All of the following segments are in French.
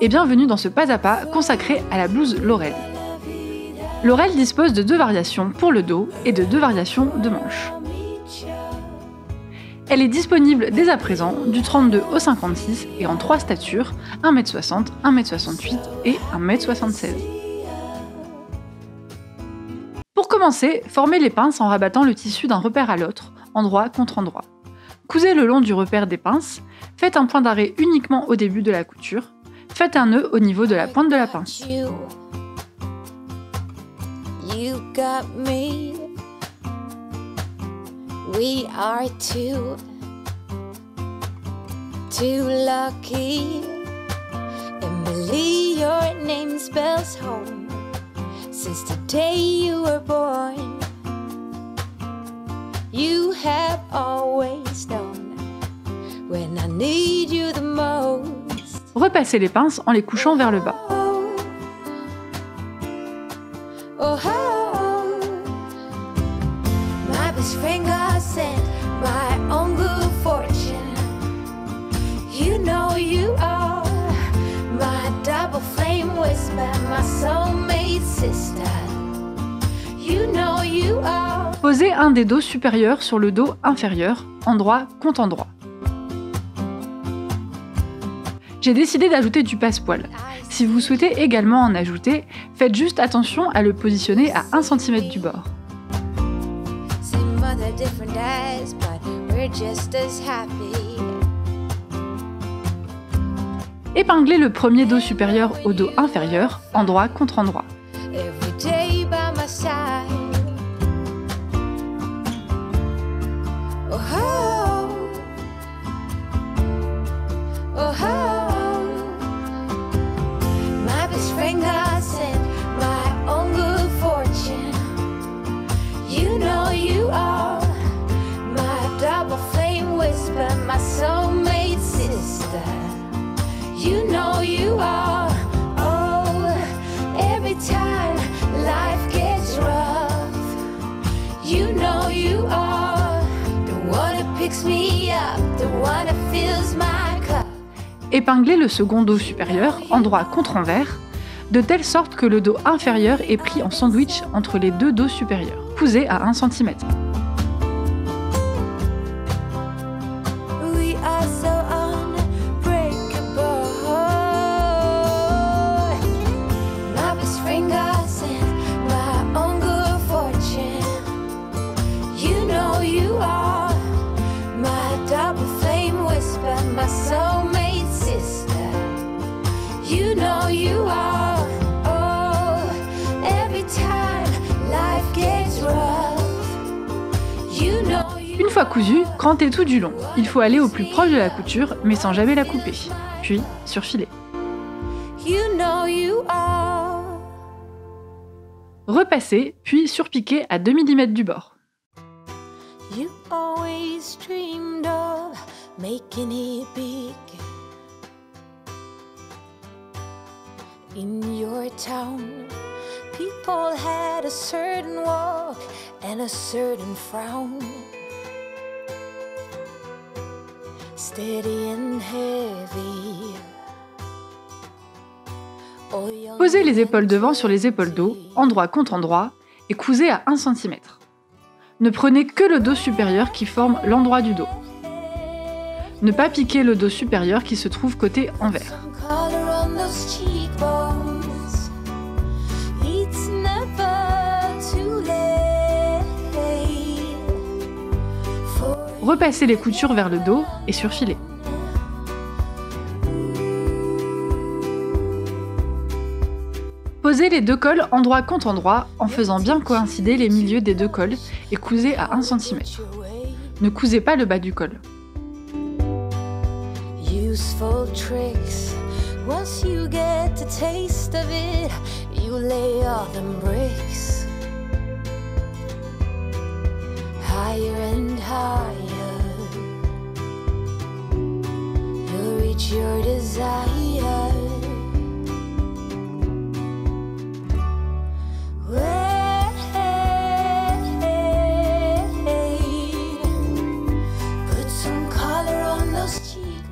Et bienvenue dans ce pas à pas consacré à la blouse Laurel. Laurel dispose de deux variations pour le dos et de deux variations de manches. Elle est disponible dès à présent du 32 au 56 et en trois statures 1m60, 1m68 et 1m76. Pour commencer, formez les pinces en rabattant le tissu d'un repère à l'autre, endroit contre endroit. Cousez le long du repère des pinces, faites un point d'arrêt uniquement au début de la couture, faites un nœud au niveau de la pointe de la pince. Since the day you were born. You have always known when I need you the most. Repassez les pinces en les couchant vers le bas. Posez un des dos supérieurs sur le dos inférieur, endroit contre endroit. J'ai décidé d'ajouter du passepoil. Si vous souhaitez également en ajouter, faites juste attention à le positionner à 1 cm du bord. Épinglez le premier dos supérieur au dos inférieur, endroit contre endroit. Second dos supérieur, endroit contre envers, de telle sorte que le dos inférieur est pris en sandwich entre les deux dos supérieurs. Cousez à 1 cm. Fois cousu, crantez tout du long. Il faut aller au plus proche de la couture, mais sans jamais la couper. Puis, surfiler. Repassez, puis surpiquez à 2 mm du bord. In your town, people had a certain walk and a certain frown. Posez les épaules devant sur les épaules dos, endroit contre endroit, et cousez à 1 cm. Ne prenez que le dos supérieur qui forme l'endroit du dos. Ne pas piquer le dos supérieur qui se trouve côté envers. Repassez les coutures vers le dos et surfiler. Posez les deux cols endroit contre endroit en faisant bien coïncider les milieux des deux cols et cousez à 1 cm. Ne cousez pas le bas du col.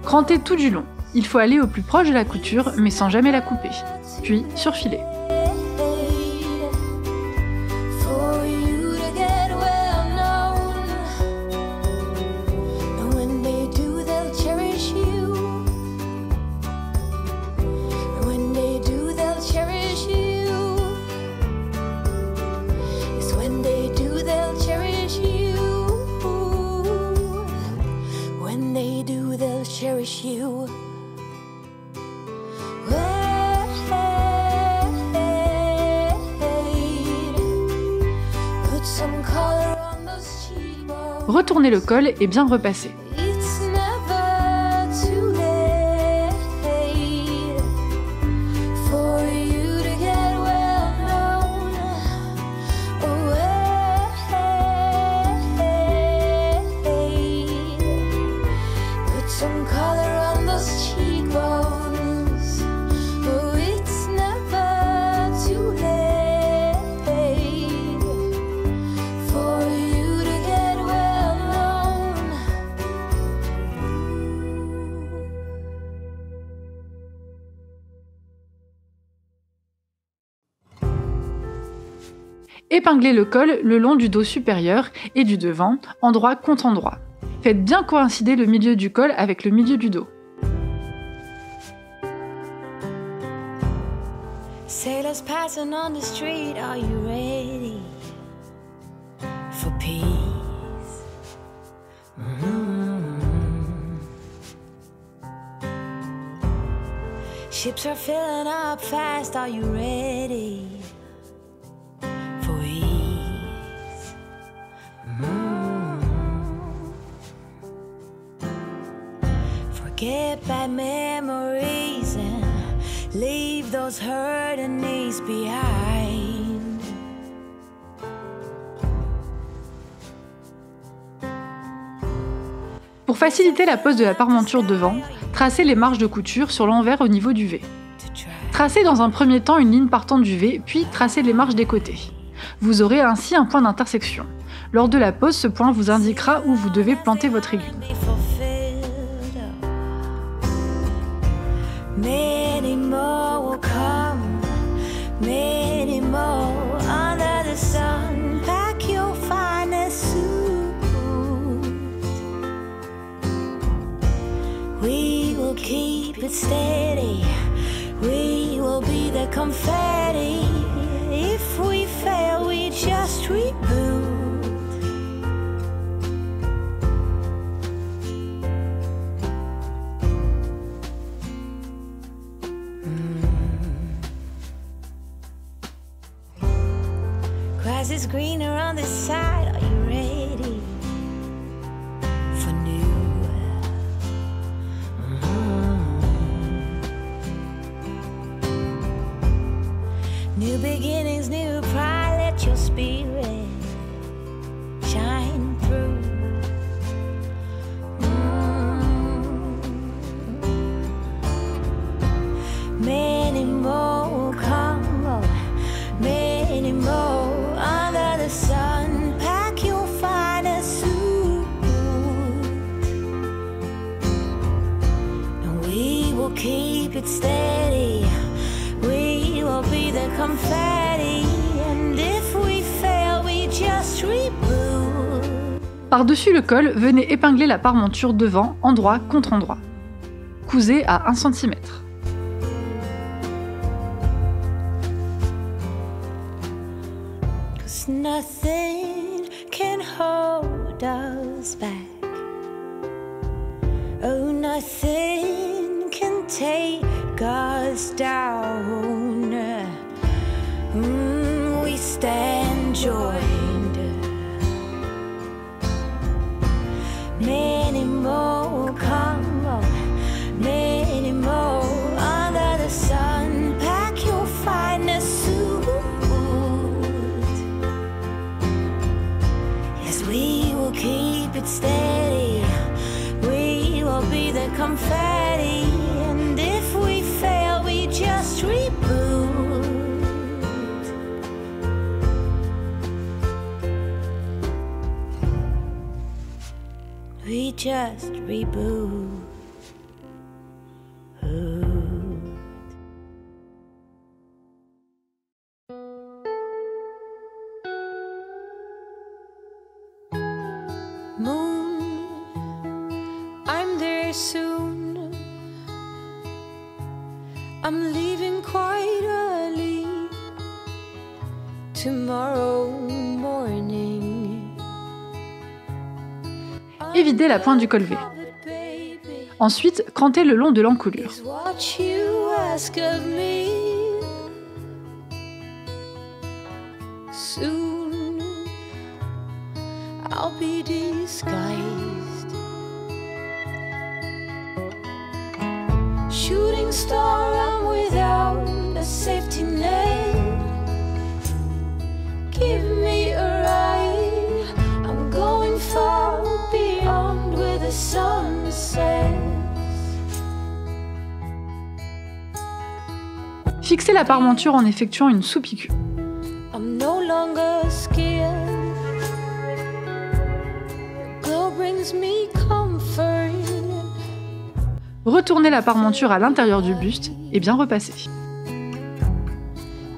Crantez tout du long. Il faut aller au plus proche de la couture, mais sans jamais la couper. Puis surfiler. Retournez le col et bien repasser. Épinglez le col le long du dos supérieur et du devant, endroit contre endroit. Faites bien coïncider le milieu du col avec le milieu du dos. Sailors passing on the street, are you ready for peace? Mm. Ships are filling up fast, are you ready Pour faciliter la pose de la parmenture devant, tracez les marges de couture sur l'envers au niveau du V. Tracez dans un premier temps une ligne partant du V, puis tracez les marges des côtés. Vous aurez ainsi un point d'intersection. Lors de la pose, ce point vous indiquera où vous devez planter votre aiguille. Many more will come, many more under the sun. Pack your finest suit. We will keep it steady. We will be the confetti. If we fail, we just reboot. Grass is greener on this side. Are you ready for new? Mhm. New beginnings, new pride. Par-dessus le col, venez épingler la parmenture devant, endroit contre endroit. Cousez à 1 cm. Just reboot. La pointe du col V. Ensuite, crantez le long de l'encolure. Fixez la parmenture en effectuant une comfort. Retournez la parmenture à l'intérieur du buste et bien repassez.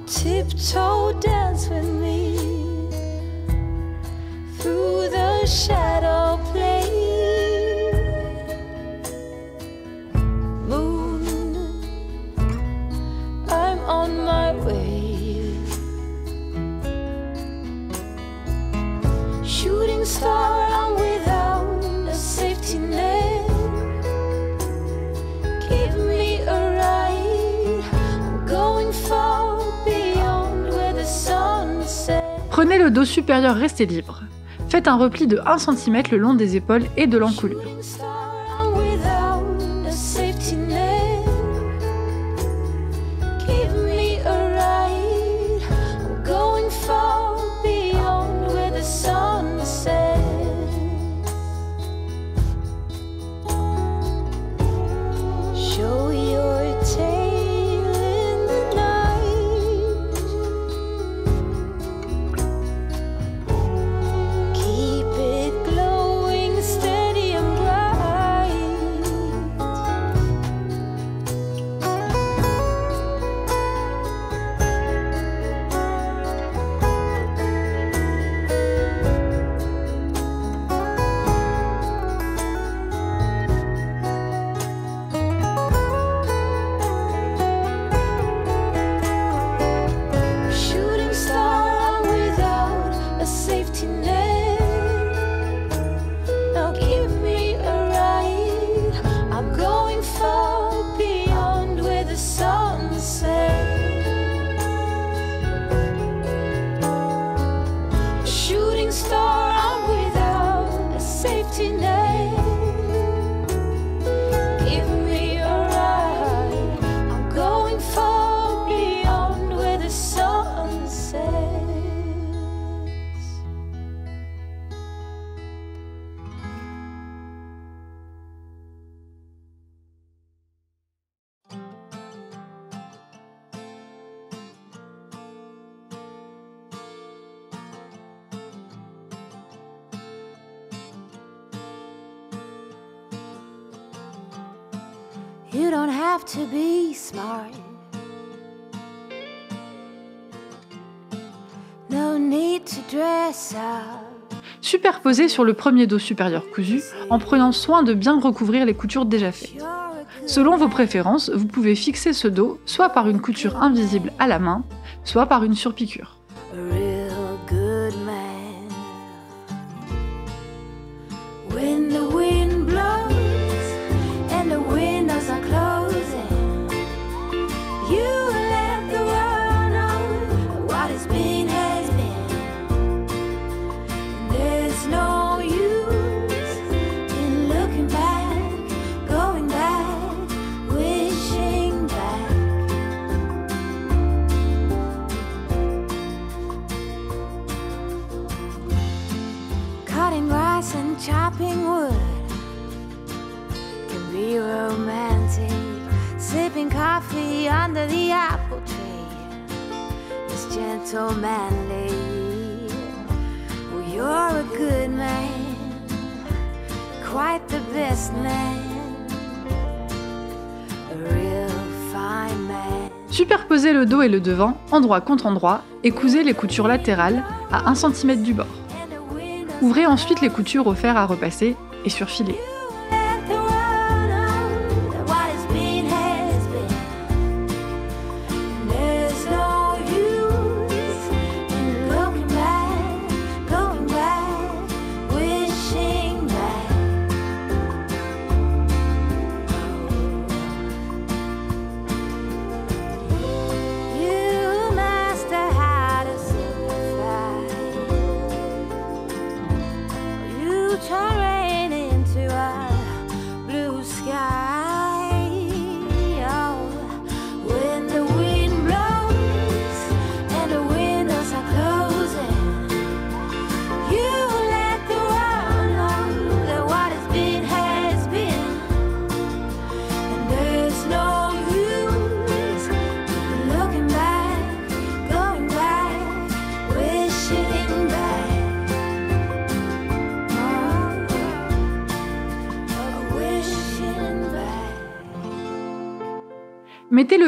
Tiptoe Prenez le dos supérieur resté libre. Faites un repli de 1 cm le long des épaules et de l'encolure. You. Superposez sur le premier dos supérieur cousu en prenant soin de bien recouvrir les coutures déjà faites. Selon vos préférences, vous pouvez fixer ce dos soit par une couture invisible à la main, soit par une surpiqûre. Rice and chopping wood can be romantic. Sipping coffee under the apple tree is gentlemanly. Well, you're a good man, quite the best man, a real fine man. Superposez le dos et le devant, endroit contre endroit, et cousez les coutures latérales à 1 cm du bord. Ouvrez ensuite les coutures au fer à repasser et surfilez.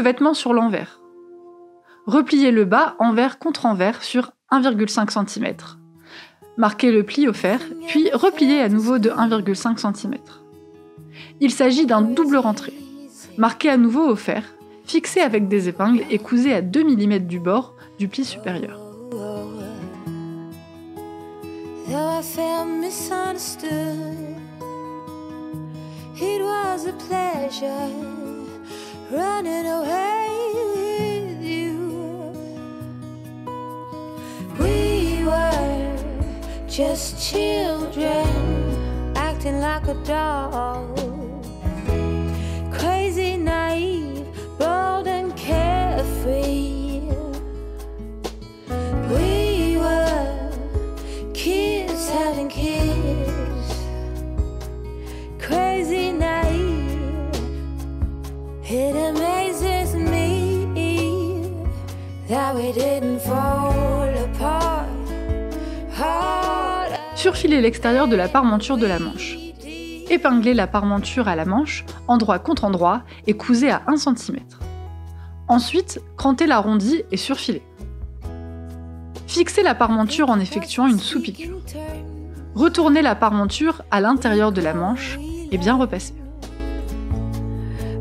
Le vêtement sur l'envers. Repliez le bas envers contre envers sur 1,5 cm. Marquez le pli au fer, puis repliez à nouveau de 1,5 cm. Il s'agit d'un double rentré. Marquez à nouveau au fer, fixez avec des épingles et cousez à 2 mm du bord du pli supérieur. Running away with you. We were just children acting like a doll. Surfilez l'extérieur de la parmenture de la manche. Épinglez la parmenture à la manche, endroit contre endroit, et cousez à 1 cm. Ensuite, crantez l'arrondi et surfilez. Fixez la parmenture en effectuant une sous-piqûre. Retournez la parmenture à l'intérieur de la manche et bien repassez.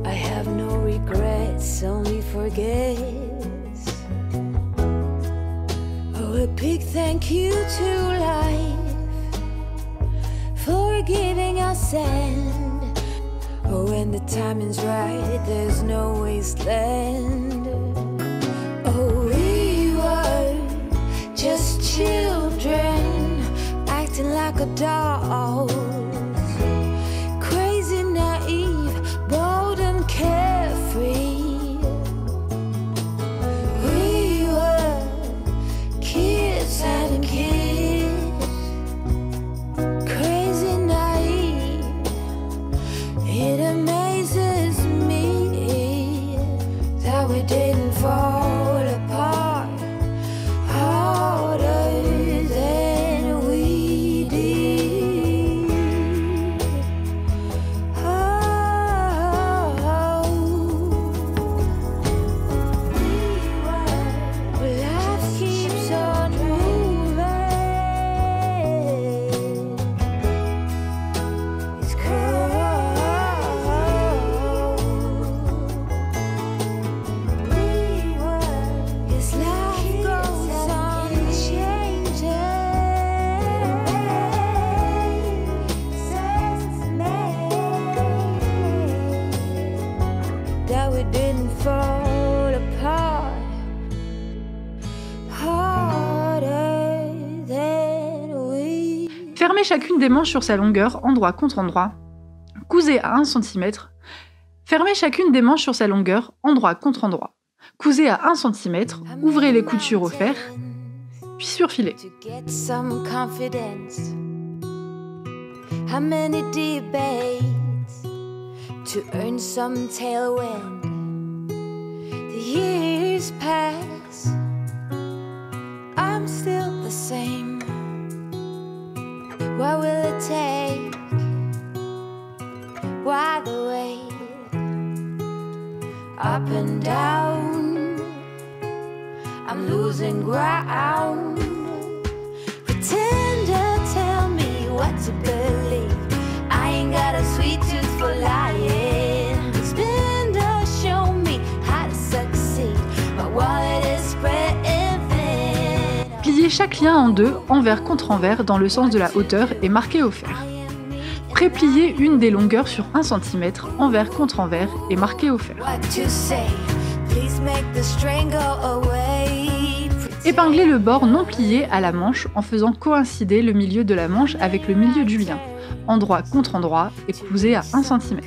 I have no regrets, only forgets. A big thank you to life for giving us sand. Oh, when the timing's right, there's no wasteland. Oh, we were just children acting like adults. Crazy, naive, bold, and carefree. Fermez chacune des manches sur sa longueur, endroit contre endroit. Cousez à 1 cm. Fermez chacune des manches sur sa longueur, endroit contre endroit. Cousez à 1 cm, ouvrez les coutures au fer, puis surfilez. I'm still the same. What will it take? Why the wait? Up and down. I'm losing ground. Pretender, tell me what to believe. I ain't got a sweet chaque lien en deux, envers contre envers, dans le sens de la hauteur et marquez au fer. Prépliez une des longueurs sur 1 cm, envers contre envers, et marquez au fer. Épinglez le bord non plié à la manche en faisant coïncider le milieu de la manche avec le milieu du lien, endroit contre endroit, et cousez à 1 cm.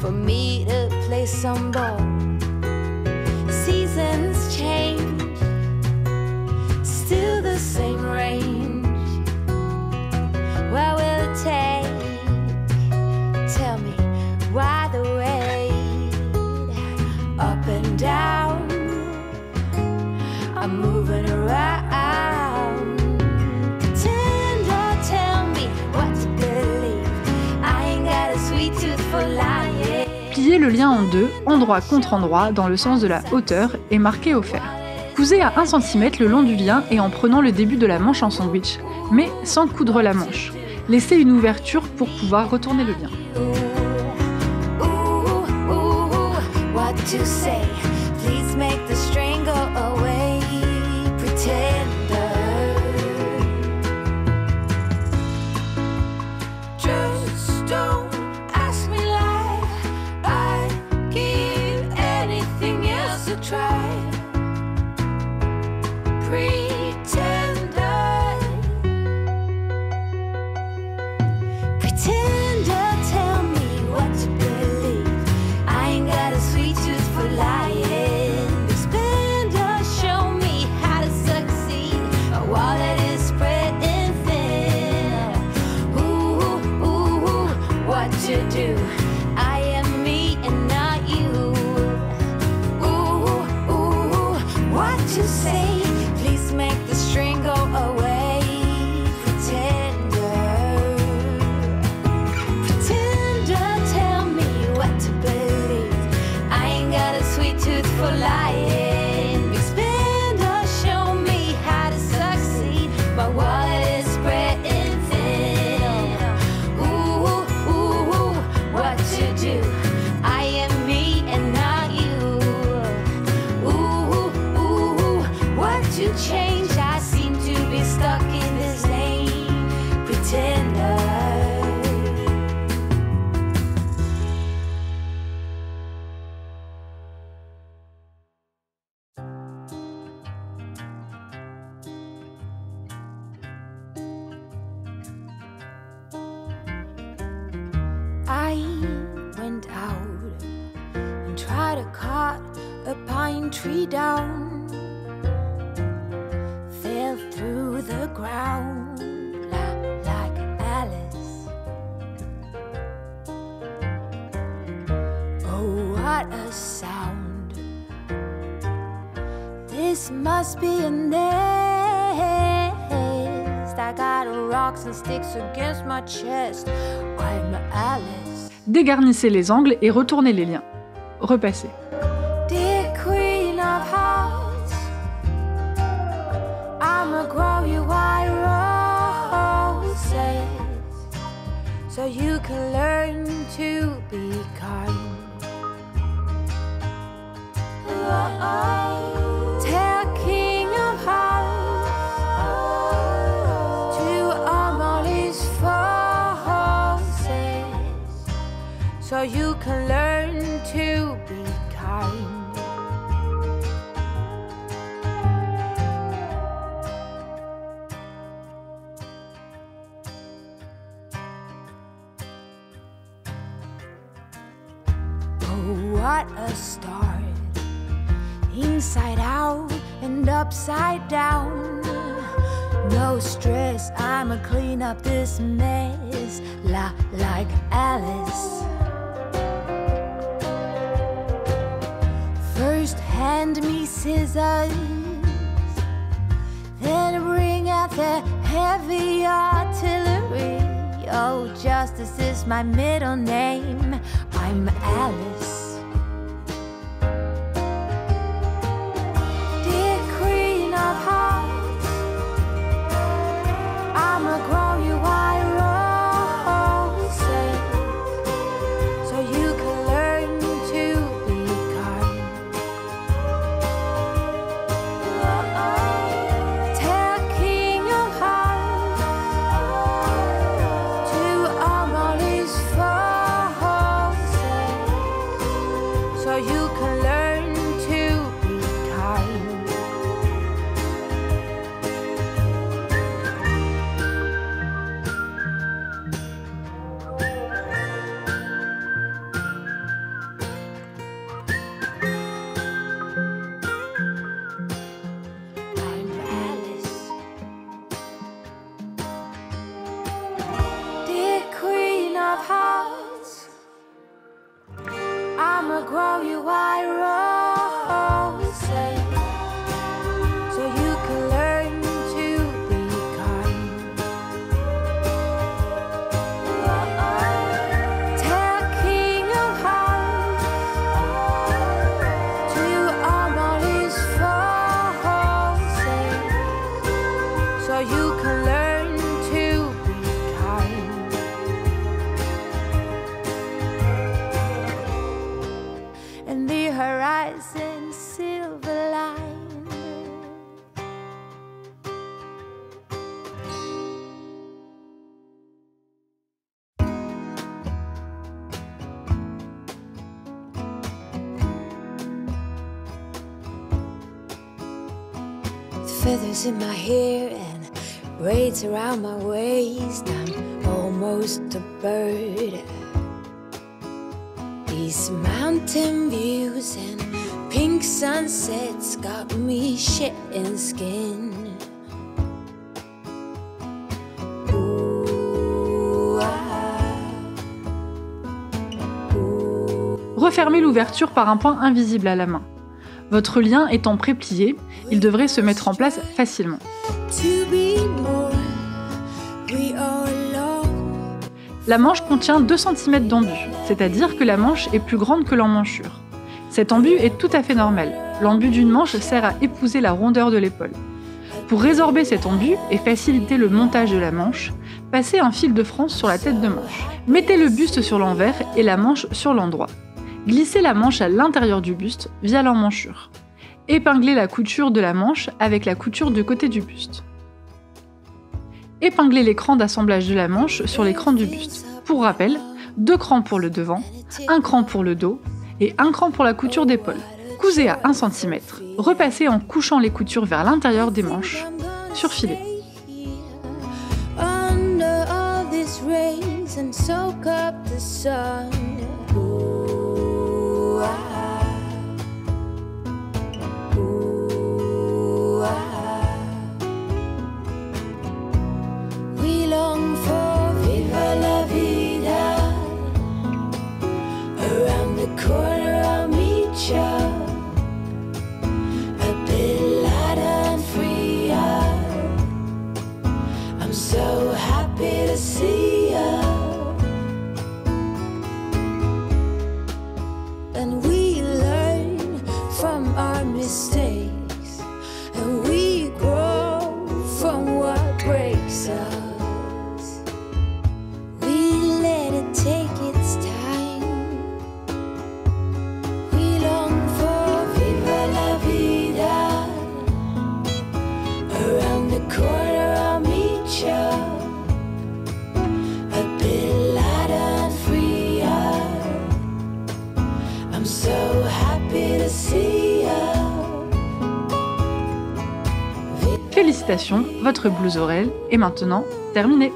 for me to play some ball? still the same range. Will take? Tell me the up and down. Moving le lien en deux, endroit contre endroit, dans le sens de la hauteur et marqué au fer. Cousez à 1 cm le long du lien et en prenant le début de la manche en sandwich, mais sans coudre la manche. Laissez une ouverture pour pouvoir retourner le lien. try. tree down, fell through the ground like Alice. Oh, what a sound! This must be a nest. I got rocks and sticks against my chest. I'm Alice. Dégarnissez les angles et retournez les liens. Repassez. you can learn to be kind. upside down. No stress, I'ma clean up this mess. La like Alice. First hand me scissors, then bring out the heavy artillery. Oh, justice is my middle name. I'm Alice. I'm feathers in my hair and braids around my waist. I'm almost a bird. These mountain views and pink sunsets got me shitting skin. Refermez l'ouverture par un point invisible à la main. Votre lien étant préplié, il devrait se mettre en place facilement. La manche contient 2 cm d'embu, c'est-à-dire que la manche est plus grande que l'emmanchure. Cet embu est tout à fait normal. L'embu d'une manche sert à épouser la rondeur de l'épaule. Pour résorber cet embu et faciliter le montage de la manche, passez un fil de France sur la tête de manche. Mettez le buste sur l'envers et la manche sur l'endroit. Glissez la manche à l'intérieur du buste via l'emmanchure. Épinglez la couture de la manche avec la couture du côté du buste. Épinglez l'écran d'assemblage de la manche sur l'écran du buste. Pour rappel, deux crans pour le devant, un cran pour le dos et un cran pour la couture d'épaule. Cousez à 1 cm. Repassez en couchant les coutures vers l'intérieur des manches. Surfilez. show. Votre blouse Aurel est maintenant terminée.